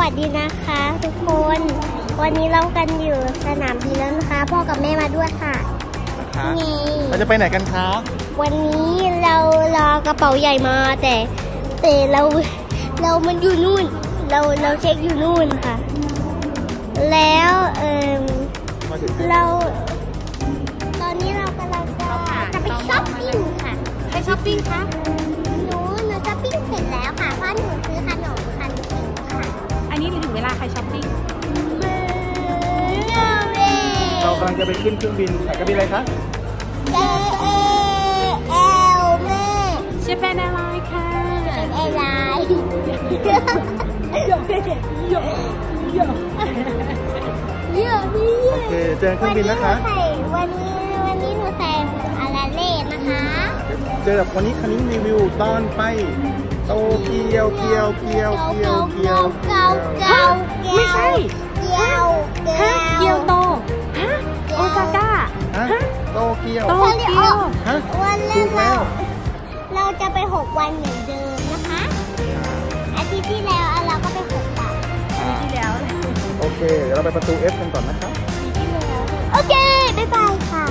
สวัสดีนะคะ ทุกคน วันนี้เรากันอยู่สนามบินแล้วนะคะ พ่อกับแม่มาด้วยค่ะนะคะนี่เราจะไปไหนกันคะวันนี้เรารอกระเป๋าใหญ่มาแต่แต่เราเรามันอยู่นู่น เราเราเช็คอยู่นู่นค่ะ แล้วเออมาถึงเรา ตอนนี้เรากำลังจะจะไปช้อปปิ้งค่ะ ไปช้อปปิ้งคะ ใครช้อปปิ้งมือเร็วเร็เราวกำลังจะไปขึ้นเครื่องบินสายการบินอะไรคะเอเอเอลแม่เชฟแปนอะไรค่ะเอไลน์เยอะเยอะเยอะเยอะพี่โอเคเจอเครื่องบินนะคะวันนี้วันนี้หนูใส่อาราเล่นะคะ เจอกับวันนี้คันนี้รีวิวตอนไป โตเกียวเกียวเกียวเกียวเกียวเกียวเกียวไม่ใช่เกียวเกีฮะยวเกียวโตฮะโอซาก้าฮะโตเกียวโตเกียวฮะวันแรกเราเราจะไปหกวันเหมือนเดิมนะคะอาทิตย์ที่แล้วเราก็ไปหกวันอาที่แล้วโอเคเดี๋ยวเราไปประตู F กันก่อนนะครับโอเคบ๊ายบายค่ะ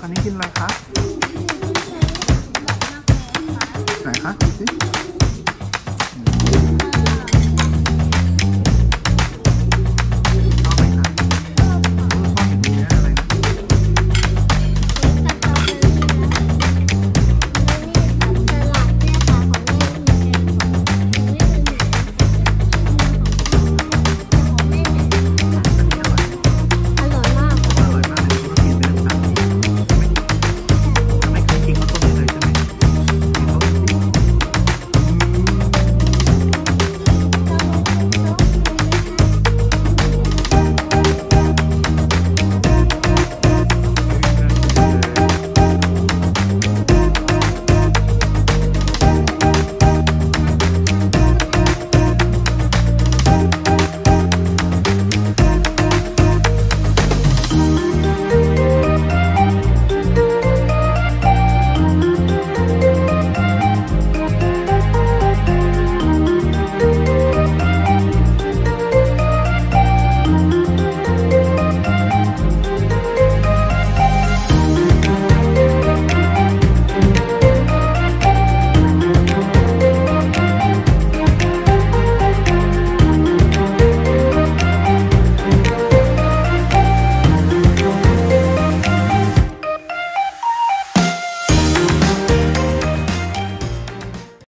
คันนี้กินอะไรคะไหนคะดูสิ